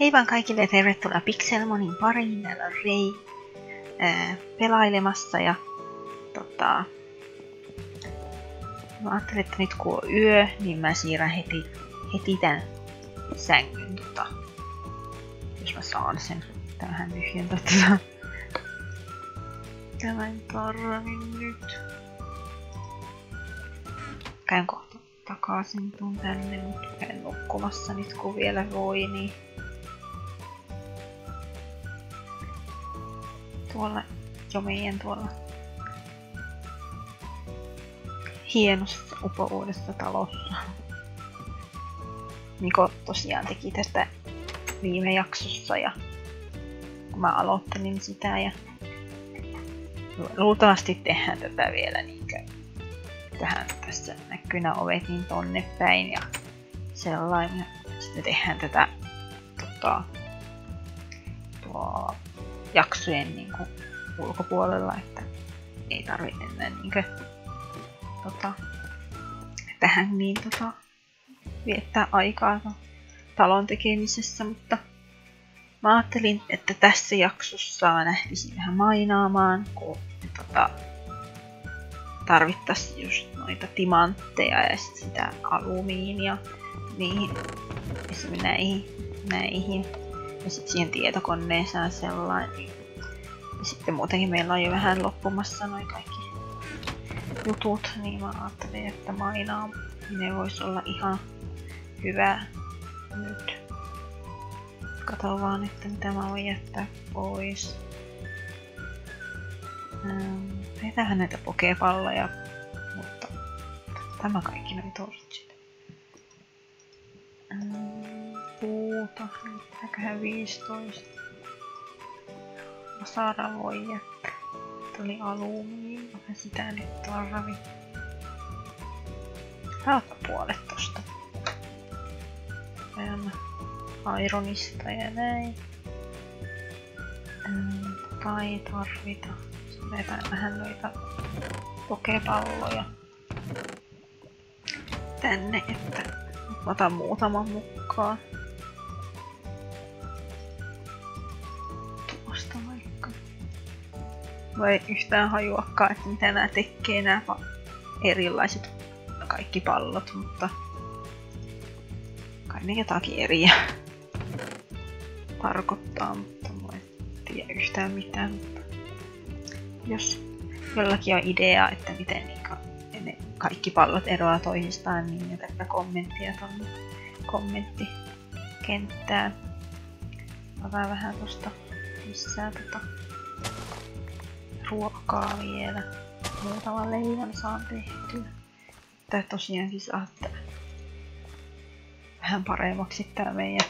Hei vaan kaikille ja tervetuloa Pixelmonin pariin. Täällä on Rei ää, pelailemassa ja tota, mä ajattelin, että nyt kun on yö, niin mä siirrän heti, heti tän sängyn tota, jos mä saan sen tähän tyhjentää tätä. Tämän tarvin nyt. Käyn kohta takaisin tuun tänne, mutta käyn nukkumassa nyt kun vielä voi, niin tuolla jo meidän tuolla hienossa upouudessa talossa. Niko tosiaan teki tästä viime jaksossa ja kun mä aloittelin sitä ja luultavasti tehdään tätä vielä niinkö tähän tässä näkyy nämä ovet niin tonne päin ja sellainen. Sitten tehdään tätä tota, tuo jaksojen niin kuin, ulkopuolella, että ei tarvitse enää niin kuin, tota, tähän niin tota, viettää aikaa talon tekemisessä, mutta mä ajattelin, että tässä jaksossa lähtisin vähän mainaamaan, kun tota, tarvittaisiin just noita timantteja ja sit sitä alumiinia niihin, näihin, näihin ja sitten siihen tietokoneeseen sellainen. Ja sitten muutenkin meillä on jo vähän loppumassa noin kaikki jutut, niin mä ajattelin, että ne voisi olla ihan hyvä nyt. Kato vaan, että mitä mä voin jättää pois. Ähm, näitä pokepalloja, mutta tämä kaikki noin tortsit. Ähm, puuta, mitäköhän 15. Vasara voi jättää. Tuli alumiini, mä sitä nyt tarvi. Saatpa puolet tosta. Ajan Ironista ja näin. Tota ei tarvita. Vetään vähän noita pokepalloja tänne, että otan muutaman mukaan. Vai yhtään hajuakaan, että mitä nämä tekee nämä erilaiset kaikki pallot, mutta kai ne jotakin eriä tarkoittaa, mutta mä en tiedä yhtään mitään. Mutta jos jollakin on idea, että miten ne kaikki pallot eroaa toisistaan, niin jätäpä kommenttia tuonne kommenttikenttään. Otan vähän tuosta lisää tota ruokaa vielä. Muutaman leivän saan tehtyä. Tää tosiaankin saattaa vähän paremmaksi tää meidän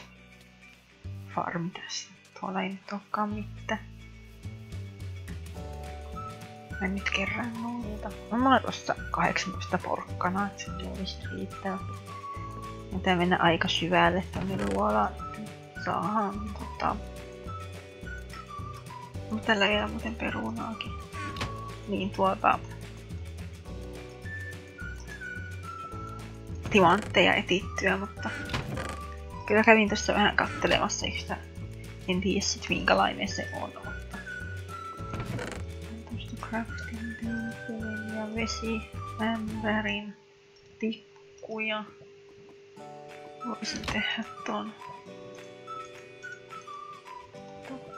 farmi tässä. Tuolla ei nyt olekaan mitään. Mä nyt kerran noita. No mulla on tossa 18 porkkana, että se olisi riittävä. Mutta mennä aika syvälle tonne luolaan, saadaan tota... Mutta tällä ei ole muuten perunaakin. Niin tuota... Timantteja etittyä, mutta Kyllä kävin tässä vähän kattelemassa yhtä. En tiedä sit minkälainen se on, mutta... Tuosta crafting table ja vesi, ämpärin, tikkuja. Voisin tehdä ton...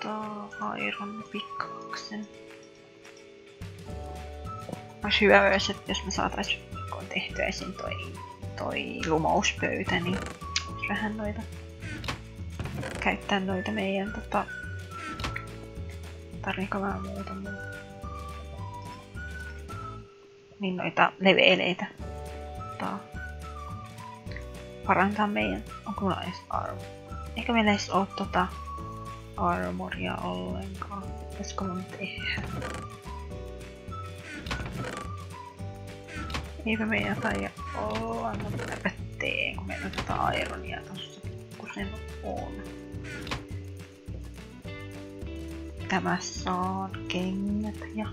Tota, iron pikkaksen. Olisi hyvä myös, että jos me saatais tehtyä esim. toi, toi lumouspöytä, niin vähän noita käyttää noita meidän tota tarviiko vähän muuta. Niin noita leveleitä. Tota, parantaa meidän onko mulla edes armor eikä meillä edes oo tota armoria ollenkaan pitäisikö mun tehdä eipä meidän taida olla mutta teen, kun meillä on tätä ironia tossa, kun sen on. Tämä saan kengät ja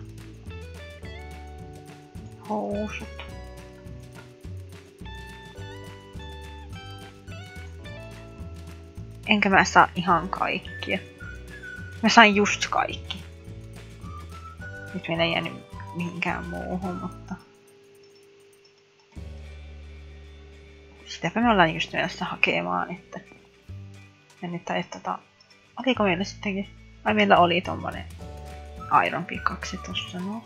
housut. Enkä mä saa ihan kaikkia. Mä sain just kaikki. Nyt meillä ei jäänyt mihinkään muuhun, mutta... Sitäpä me ollaan just menossa hakemaan, että... En nyt tai tota... Oliko meillä sittenkin? Ai meillä oli tommonen Iron Pickaxe tossa, no.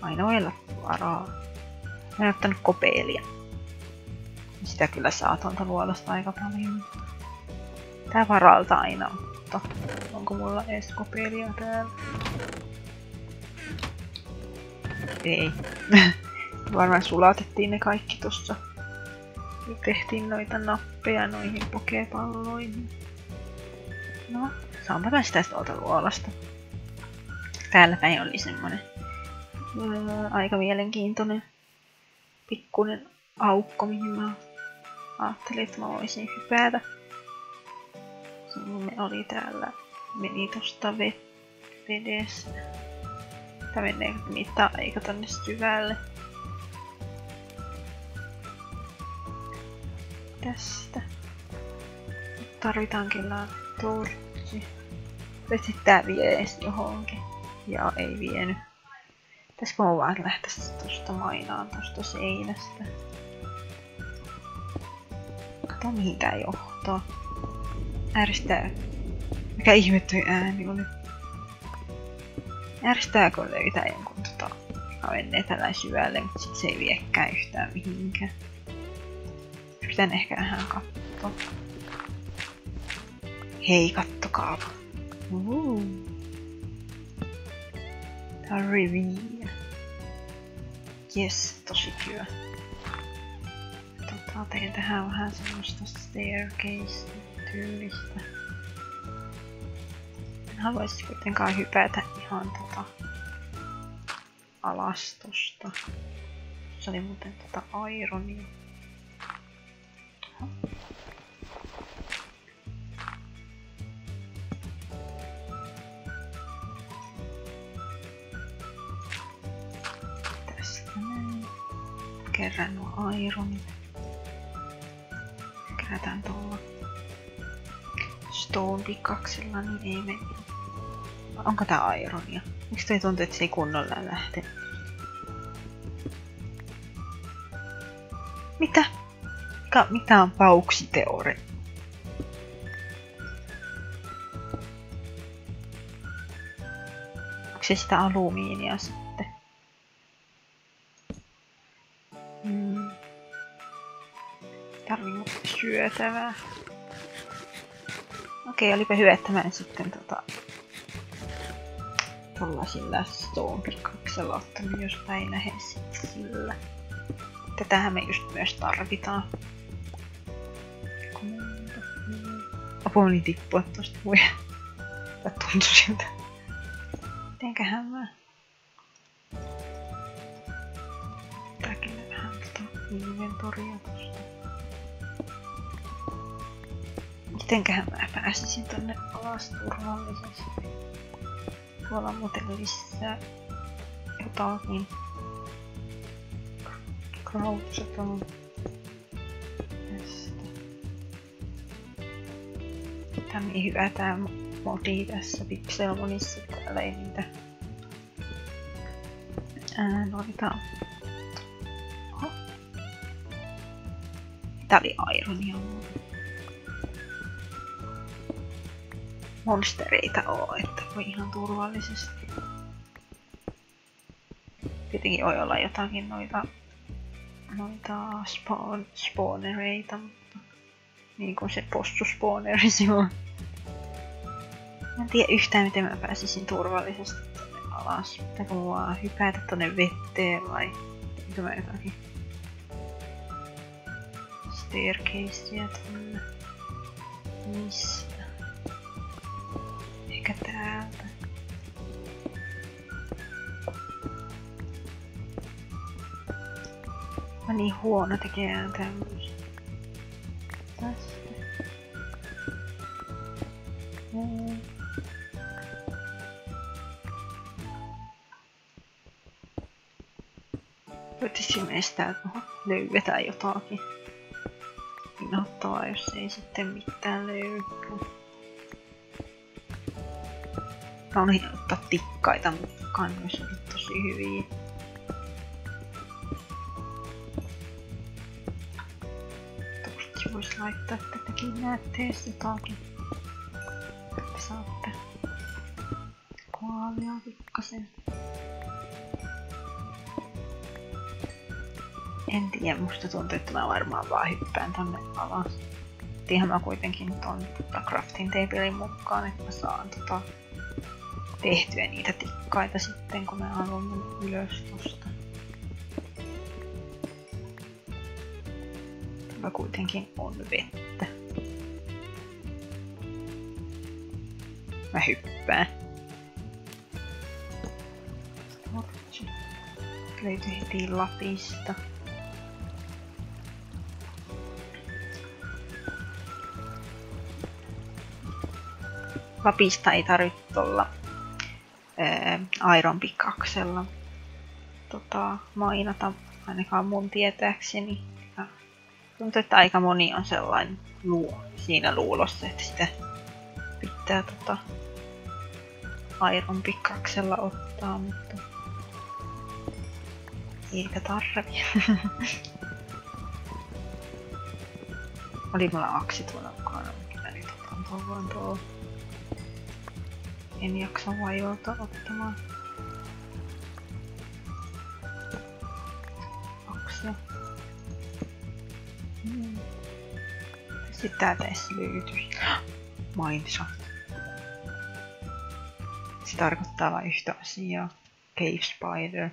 Aina voi olla varaa. Mä en ottanut kopeelia. Sitä kyllä saa tuolta luolasta aika paljon. Tää varalta aina, mutta onko mulla edes kopeelia täällä? Ei. Varmaan sulatettiin ne kaikki tossa. Tehtiin noita nappeja noihin pokepalloihin. No, saanpa mä sitä tuolta luolasta. Täällä päin oli semmonen ää, aika mielenkiintoinen pikkunen aukko, mihin mä ajattelin, että mä voisin hypätä. Sinne oli täällä, meni tosta vedestä. Tää menee mitään aika tonne syvälle. Tästä. Tarvitaan kyllä torchi. Sitten tää vie edes johonkin. Ja ei vienyt. Tässä mä vaan lähtäisi tosta mainaan tosta seinästä. Kato mihin tää johtaa. Äristää. Mikä ihme toi ääni oli? Kun löytää jonkun tota... menee tällä syvälle, mutta sit se ei viekään yhtään mihinkään. Pitän ehkä vähän katsoa. Hei, kattokaapa. Uh. Tää. Jes, tosi hyvä. Tota, teen tähän vähän semmoista staircase-tyylistä. En haluaisi kuitenkaan hypätä ihan tota alas tosta. Se oli muuten tota ironia. kerran nuo ironit. Kerätään tuolla stone pickaxella, niin ei mene. Onko tää ironia? Miksi toi tuntuu, että se ei kunnolla lähte? Mitä? Mikä, mitä on pauksiteori? Onko se sitä alumiinia sitten? Mm. Tarvii syötävää. Okei, olipa hyvä, että mä en sitten tota... Tollasilla Stonker-kaksella ottanut, jos mä en lähde sitten sillä. Tätähän me just myös tarvitaan. Apua niin tippua tosta voi. Tää tuntuu siltä. Mitenköhän mä... Tääkin vähän tota inventoria Mitenköhän mä pääsisin tonne alas turvallisesti? Tuolla on muuten lisää jotakin. Crouchaton tästä. Tää on niin hyvä tää modi tässä Pixelmonissa, täällä ei niitä ää, noita Oho. Tää oli Ironia monstereita oo, että voi ihan turvallisesti. Tietenkin voi olla jotakin noita, noita spawn, spawnereita, mutta niin kuin se possuspawneri on. Mä en tiedä yhtään miten mä pääsisin turvallisesti tonne alas. Pitääkö mua hypätä tonne vetteen vai mitä mä jotakin staircasea tonne. Missä? Niin huono tekee tämmöistä. Tästä. Mm. Voitais ilmeisesti täältä löydetään jotakin. No, pelottavaa, jos ei sitten mitään löydy. Mä olin ottaa tikkaita mukaan, myös oli tosi hyviä. Tosta vois laittaa, että tekin näette jotakin. Te saatte koavia pikkasen. En tiedä, musta tuntuu, että mä varmaan vaan hyppään tonne alas. Tiedän mä kuitenkin ton tota, crafting mukaan, että mä saan tota, tehtyä niitä tikkaita sitten, kun mä haluan ylös tosta. Mä kuitenkin on vettä. Mä hyppään. Torchi. Löytyi heti Lapista. Lapista ei tarvitse olla ää, Iron Pickaxella tota, mainata, ainakaan mun tietääkseni. Tuntuu, että aika moni on sellainen luu, siinä luulossa, että sitä pitää tota, Iron Pickaxella ottaa, mutta eikä tarvi. Oli mulla aksi tuolla mukana, mikä nyt otan tuon tuolla en jaksa vajota ottamaan. Sitten täältä edes löytyy. Mindshot. Se tarkoittaa vain yhtä asiaa. Cave Spider.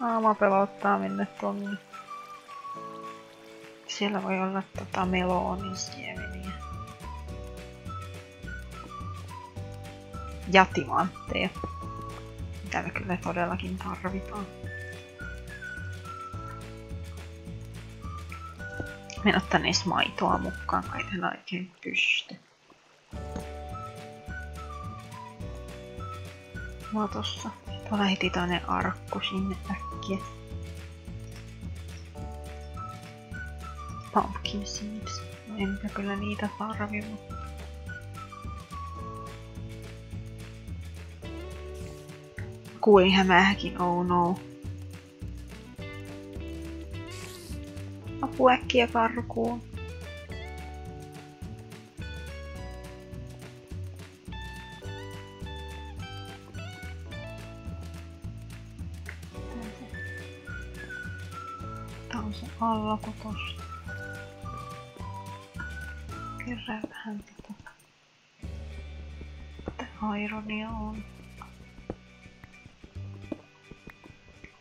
Aama pelottaa mennä tonne. Siellä voi olla tota melonin siemeniä. ja timantteja. Mitä me kyllä todellakin tarvitaan. Me edes maitoa mukaan, kai tällä oikein pysty. Mua tossa. Tuolla heti toinen arkku sinne äkkiä. Pumpkin seeds. No enpä kyllä niitä tarvi, mutta kuulin hämähäkin, oh no. Äkkiä karkuun. Tää on se allako tosta. Kerää vähän tätä. Tätä ironia on.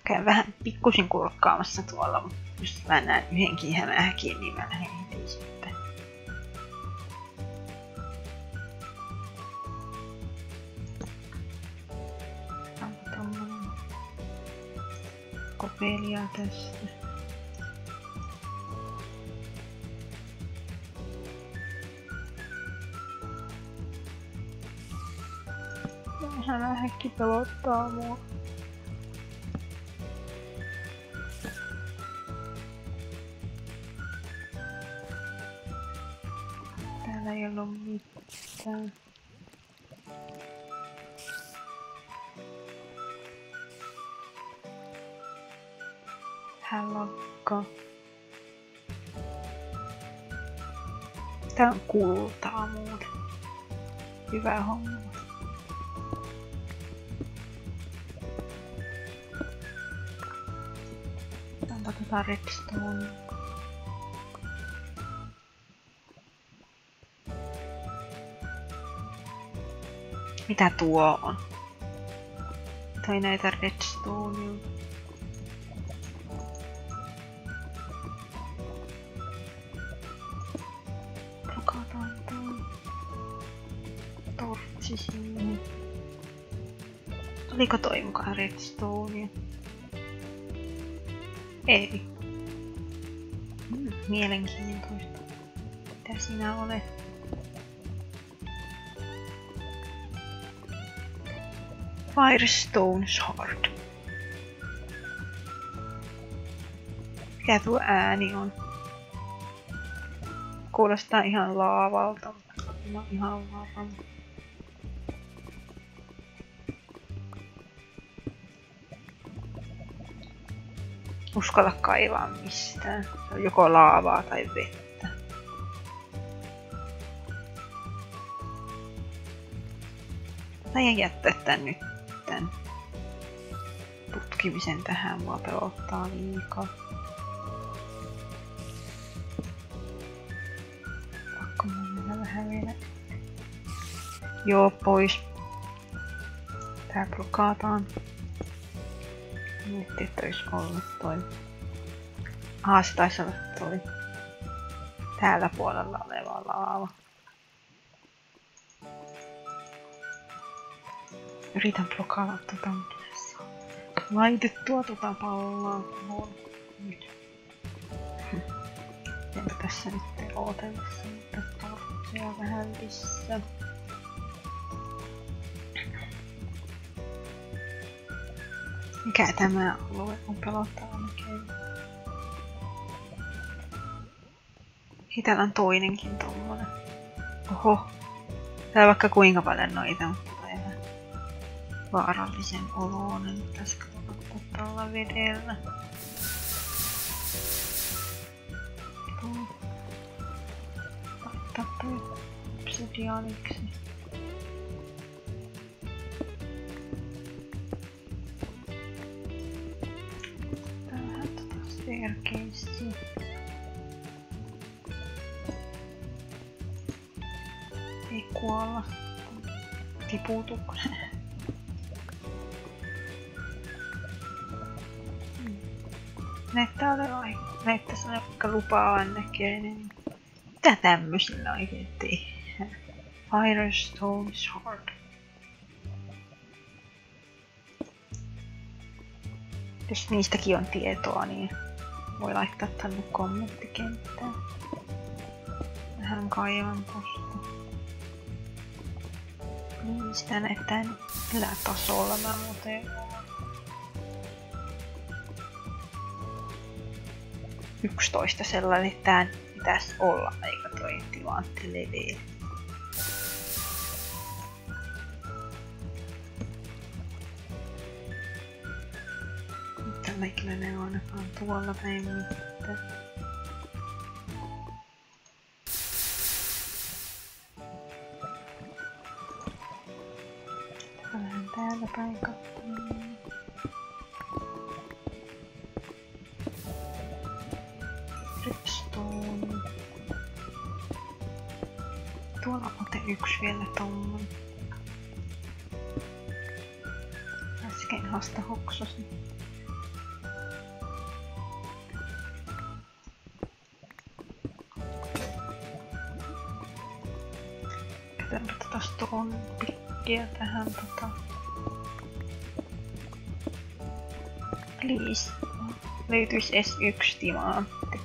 käyn vähän pikkusin kurkkaamassa tuolla, mutta jos mä näen yhdenkin hämähäkin, niin mä lähden heti sitten. Kopelia tästä? Hämähäkki pelottaa mua. Ei ollut mitään. Hälakka. Tää on kultaa muuten. Hyvä homma. Tätä redstone. Mitä tuo on? Näitä toi tortsi siihen. Oliko toi mukaan redstone? Ei. Mm, mielenkiintoista. Mitä sinä olet? Firestone Shard. Mikä tuo ääni on? Kuulostaa ihan laavalta. No, ihan laavalta. Uskalla kaivaa mistään. Joko laavaa tai vettä. Tai jättää tän nyt tutkimisen tähän, mua pelottaa liikaa. Pakko mennä vähän vielä. Joo, pois. Tää blokaataan. Miettii, että olisi ollut toi. Aha, se taisi olla toi. Täällä puolella oleva laava. Yritän blokata tota, mutta laitettua tota palloa. No, nyt. Enpä tässä nyt ootellessa, mutta torttia vähän lisää. Mikä tämä alue on pelottava oikein? Hei, täällä on toinenkin tommonen. Oho. Täällä vaikka kuinka paljon noita, mutta vaarallisen oloinen. Pitäisikö tuolla vedellä? Laittaa toi obsidianiksi. staircase. Ei kuolla. Tiputuksen. Näyttää olevan, olevan vaikka lupaavan näköinen. Mitä tämmöisillä oikein tehdään? Firestone Shard. Jos niistäkin on tietoa, niin voi laittaa tänne kommenttikenttään. Vähän kaivan tosta. Niin sitä näyttää ylätasolla mä muuten 11 sellainen, että tää pitäisi olla aika toi tilantti leveä. Tällä kyllä ne on ainakaan tuolla päin mitään. Vähän täällä päin katsomaan. Tähän tota... Please. Löytyis edes yksi timantti.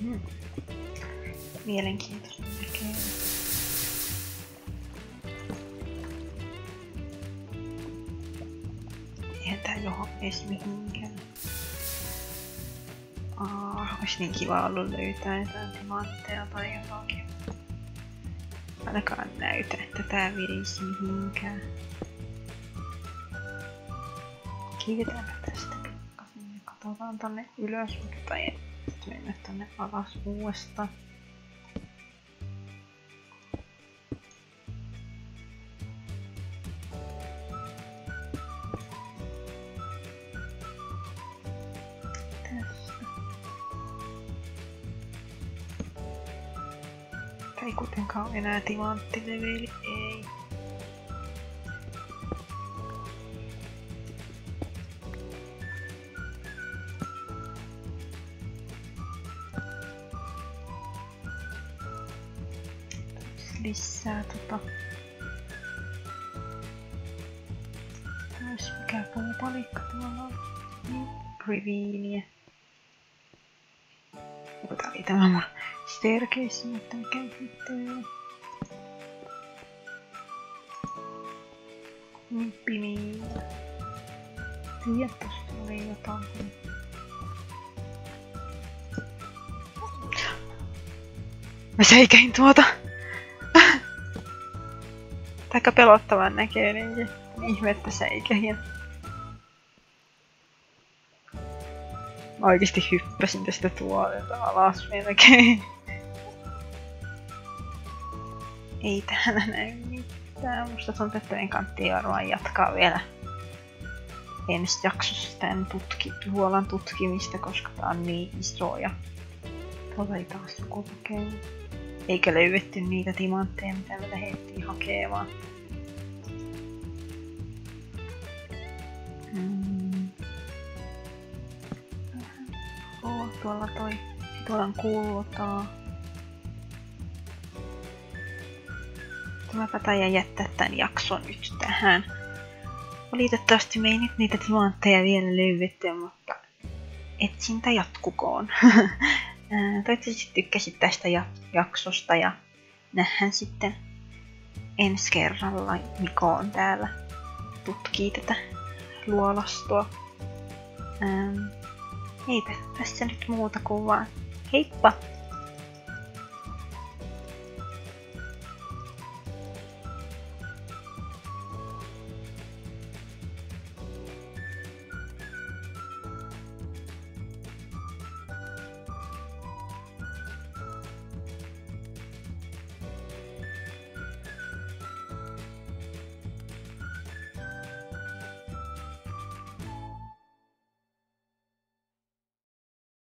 Hmm. Mielenkiintoista näkee. Eihän tää johon edes mihinkään. Aa, olisi niin kiva ollut löytää jotain timantteja tai jotakin. Ainakaan näytä, että tää virisi mihinkään. Kiivetään tästä pikkasen ja katsotaan tonne ylös, mutta ei mennä tonne alas uudestaan. Enää timanttileveli, ei. Lisää tota... Ois mikä puupalikka tuolla on. Niin, Riviiniä. Joku oli tämä mun staircase, mutta mikä sitten Niin pimeä. tiedä, tosta oli jotain. Mä seikäin tuota. Aika pelottavan näköinenkin. Ihmettä seikähin. Mä oikeesti hyppäsin tästä tuolilta alas melkein. Ei täällä näy mitään. Musta tuntuu, että meidän kantti varmaan jatkaa vielä ensi jaksossa tämän tutki, huolan tutkimista, koska tää on niin iso ja tuolla ei taas joku kokeilu. Eikä löydetty niitä timantteja, mitä me lähdettiin hakemaan. Mm. Oh, tuolla toi. Tuolla on kultaa. Mäpä taidan jättää tän jakson nyt tähän. Valitettavasti me ei nyt niitä timantteja vielä löydetty, mutta etsintä jatkukoon. Toivottavasti tykkäsit tästä jaksosta ja nähdään sitten ensi kerralla Miko on täällä tutkii tätä luolastoa. Ähm, eipä tässä nyt muuta kuin vaan heippa!